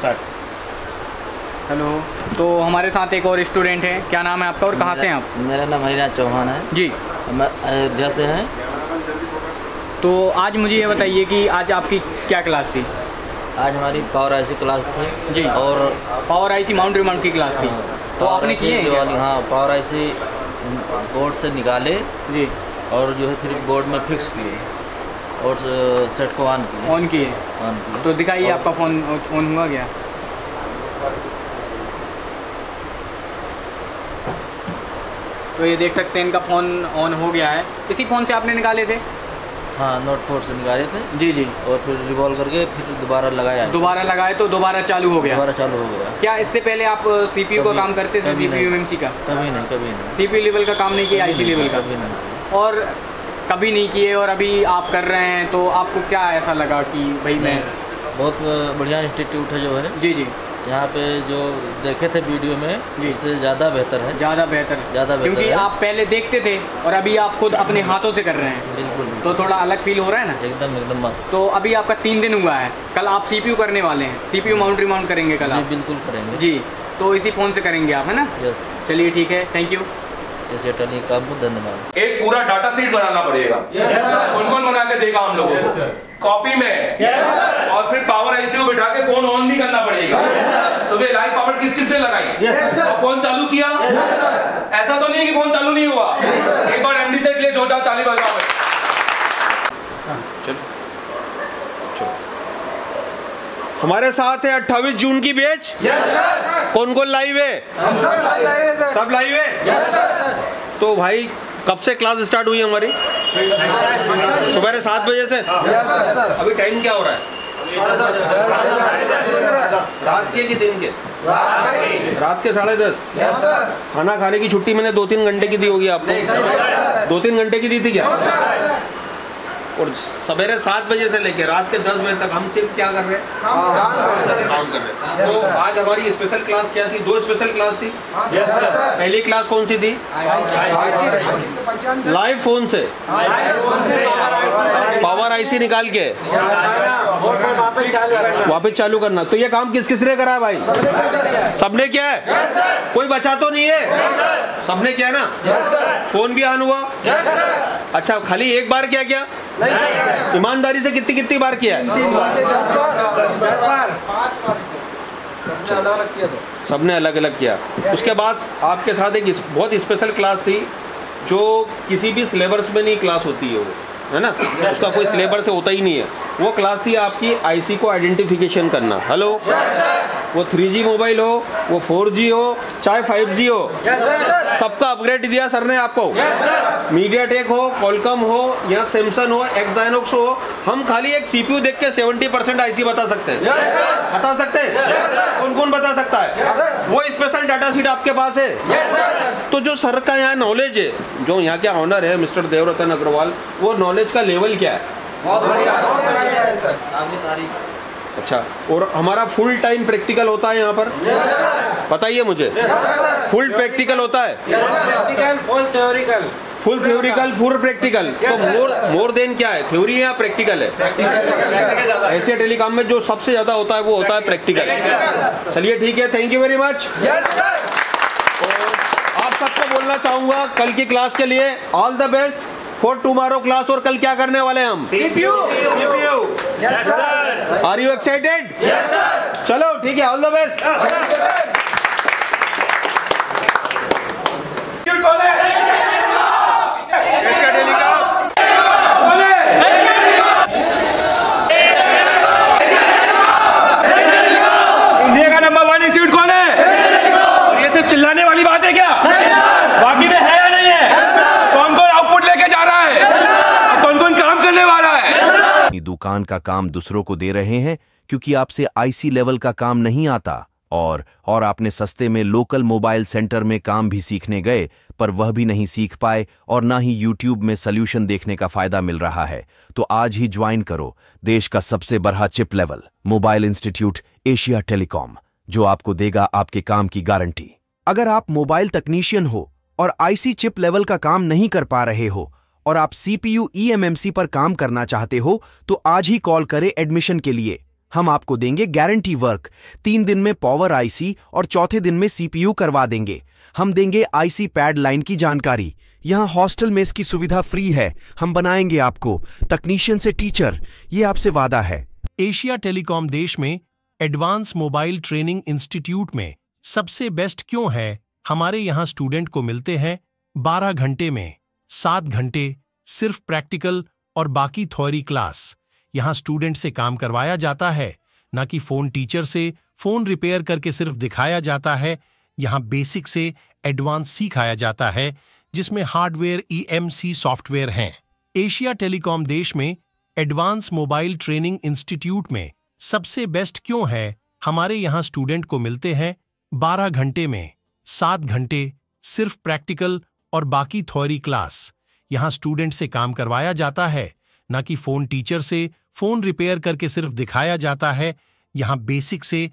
Start hello तो हमारे साथ एक और स्टूडेंट है। क्या नाम है आपका और कहाँ से हैं आप? मेरा नाम हरिनाथ चौहान है। जी। मैं अयोध्या से हैं। तो आज मुझे ये बताइए कि आज आपकी क्या क्लास थी? आज हमारी पावर ऐसी क्लास थी। जी। और पावर आईसी माउंट रिमाउंट की क्लास थी। तो आपने किए हैं हाँ पावर ऐसी बोर्ड से निकाले जी। और जो है फिर बोर्ड में फिक्स किए। और सेट को ऑन किए ऑन किए। ऑन किए तो दिखाइए आपका फ़ोन ऑन हुआ क्या? तो ये देख सकते हैं इनका फ़ोन ऑन हो गया है। इसी फ़ोन से आपने निकाले थे? हाँ नोट फोर से निकाले थे। जी जी। और फिर रिवॉल्व करके फिर दोबारा लगाया दोबारा लगाए तो दोबारा चालू हो गया। दोबारा चालू हो गया। क्या इससे पहले आप सीपीयू का काम करते थे। सीपीयू एमसी का? कभी नहीं कभी नहीं। सीपीयू लेवल का काम नहीं किया आईसी लेवल का? कभी नहीं। और कभी नहीं किए और अभी आप कर रहे हैं तो आपको क्या ऐसा लगा कि भाई मैं बहुत बढ़िया इंस्टीट्यूट है जो है। जी जी। यहाँ पे जो देखे थे वीडियो में जी। उससे ज़्यादा बेहतर है। ज़्यादा बेहतर। ज़्यादा बेहतर क्योंकि आप पहले देखते थे और अभी आप खुद अपने हाथों से कर रहे हैं। बिल्कुल तो थोड़ा अलग फील हो रहा है ना? एकदम एकदम मस्त। तो अभी आपका तीन दिन हुआ है। कल आप सीपीयू करने वाले हैं। सी सीपीयू माउंट रिमाउंट करेंगे कल आप। बिल्कुल करेंगे। जी तो इसी फ़ोन से करेंगे आप है ना? यस चलिए ठीक है थैंक यू जैसे टली का बहुत धन्यवाद एक पूरा डाटा सीट बनाना पड़ेगा। कौन कौन बना के देगा हम लोगों को। कॉपी में। और फिर पावर आईसीयू बैठा के फ़ोन ऑन भी करना पड़ेगा। सुबह लाइव पावर किस किसने लगाई? और फ़ोन चालू किया? ऐसा तो नहीं कि फ़ोन चालू नहीं हुआ। एक बार एमडी सेट ले जोरदार ताली बजाओ हमारे साथ है 28 जून की बैच। कौन कौन लाइव है? सब लाइव है तो भाई, कब से क्लास स्टार्ट हुई हमारी? सुबह सात बजे से? अभी टाइम क्या हो रहा है? रात के कि दिन के? रात के साढ़े दस? खाना खाने की छुट्टी मैंने दो तीन घंटे की दी होगी आपको। दो तीन घंटे की दी थी क्या? और सवेरे सात बजे से लेके रात के दस बजे तक हम सिर्फ़ क्या कर रहे हैं? काम कर रहे हैं। तो आज हमारी स्पेशल क्लास क्या थी? दो स्पेशल क्लास थी। पहली क्लास कौन सी थी? लाइव फ़ोन से। पावर आईसी निकाल के। वापस चालू करना। तो ये काम किस किस ने करा है भाई? सबने किया है? कोई बचा तो नहीं है? सबने किया ना? फ़ोन भी ऑन हुआ? अच्छा खाली एक बार क्या किया? ईमानदारी से कितनी कितनी बार किया है? सबने अलग अलग किया उसके बाद आपके साथ एक बहुत स्पेशल क्लास थी जो किसी भी सिलेबस में नहीं क्लास होती है वो है ना? उसका कोई सिलेबस होता ही नहीं है। वो क्लास थी आपकी आईसी को आइडेंटिफिकेशन करना। हेलो वो थ्री मोबाइल हो वो फोर हो चाहे फाइव हो। सबका अपग्रेड दिया सर ने आपको। मीडिया टेक हो कॉलकम हो या सैमसंग हो एक्साइनोक्स हो हम खाली एक सीपीयू देख के 70 परसेंट आई बता सकते हैं। बता सकते हैं? कौन कौन बता सकता है? वो स्पेशल डाटा सीट आपके पास है। तो जो सर का यहाँ नॉलेज है जो यहाँ के ऑनर है मिस्टर देवरतन अग्रवाल वो नॉलेज का लेवल क्या है? बहुत आपकी तारीफ़ अच्छा और हमारा फुल टाइम प्रैक्टिकल होता है यहाँ पर? बताइए मुझे। फुल प्रैक्टिकल होता है? फुल थ्योरिकल फुल प्रैक्टिकल तो मोर मोर देन क्या है? थ्योरी या प्रैक्टिकल है? ऐसे टेलीकॉम में जो सबसे ज़्यादा होता है वो होता है प्रैक्टिकल चलिए ठीक है थैंक यू वेरी मच आप सबको बोलना चाहूँगा कल की क्लास के लिए all the best for tomorrow class और कल क्या करने वाले हैं हम? सीपीयू आर यू एक्साइटेड चलो ठीक है all the best Asia Telecom India का नंबर वन इंस्टीट्यूट कौन है और ये सिर्फ़ चिल्लाने वाली बात है क्या बाकी में है या नहीं है कौन कौन आउटपुट लेके जा रहा है कौन कौन काम करने वाला है दुकान का काम दूसरों को दे रहे हैं क्योंकि आपसे आईसी लेवल का काम नहीं आता। और और आपने सस्ते में लोकल मोबाइल सेंटर में काम भी सीखने गए, पर वह भी नहीं सीख पाए और ना ही यूट्यूब में सोल्यूशन देखने का फ़ायदा मिल रहा है। तो आज ही ज्वाइन करो, देश का सबसे बड़ा chip level, mobile institute, Asia Telecom, जो आपको देगा आपके काम की गारंटी। अगर आप मोबाइल तकनीशियन हो और आईसी चिप लेवल का काम नहीं कर पा रहे हो और आप सीपीयू ईएमएमसी पर काम करना चाहते हो तो आज ही कॉल करें एडमिशन के लिए। हम आपको देंगे गारंटी वर्क। तीन दिन में पावर आईसी और चौथे दिन में सीपीयू करवा देंगे। हम देंगे आईसी पैड लाइन की जानकारी। यहाँ हॉस्टल में इसकी सुविधा फ्री है। हम बनाएँगे आपको। तकनीशियन से टीचर, ये आपसे वादा है। एशिया टेलीकॉम देश में एडवांस मोबाइल ट्रेनिंग इंस्टीट्यूट में सबसे बेस्ट क्यों है? हमारे यहाँ स्टूडेंट को मिलते हैं 12 घंटे में। सात घंटे सिर्फ़ प्रैक्टिकल और बाकी थ्योरी क्लास। यहाँ स्टूडेंट से काम करवाया जाता है, न कि फ़ोन टीचर से फ़ोन रिपेयर करके सिर्फ़ दिखाया जाता है। यहाँ बेसिक से एडवांस सिखाया जाता है, जिसमें हार्डवेयर ईएमसी सॉफ्टवेयर हैं। एशिया टेलीकॉम देश में एडवांस मोबाइल ट्रेनिंग इंस्टीट्यूट में सबसे बेस्ट क्यों है? हमारे यहाँ स्टूडेंट को मिलते हैं 12 घंटे में, सात घंटे सिर्फ़ प्रैक्टिकल और बाकी थ्योरी क्लास। यहाँ स्टूडेंट से काम करवाया जाता है, ना कि फ़ोन टीचर से। फ़ोन रिपेयर करके सिर्फ़ दिखाया जाता है। यहाँ बेसिक से